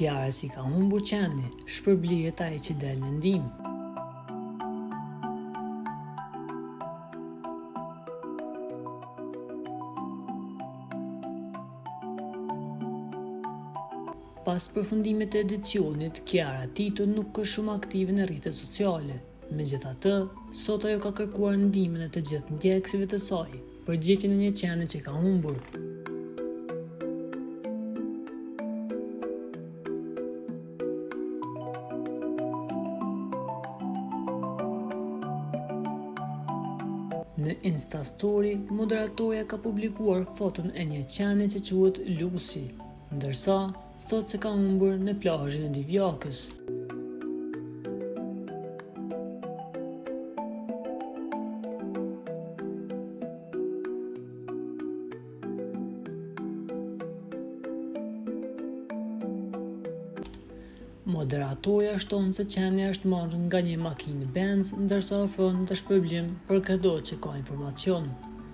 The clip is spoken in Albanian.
Kiarës i ka humbur qeni, shpërblihet ai që del në ndihmë. Pas përfundimit të edicionit, Kiara Tito nuk është shumë aktive në rrjetet sociale. Megjithatë, sot ajo ka kërkuar ndihmën e të gjithë ndjekësve të saj, Për gjetjen e një qeni që ka humbur. Në Insta Story, moderatorja ka publikuar foton e një qeni që quhet Lucy, ndërsa thotë se ka humbur në plazhin e Divjakës. Moderatorja shton se qenja është marrë nga një makinë Benz, ndërsa ofron dhe shpërblim për këdo që ka informacion.